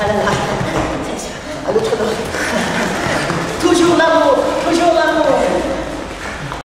来来来站起来把肉吃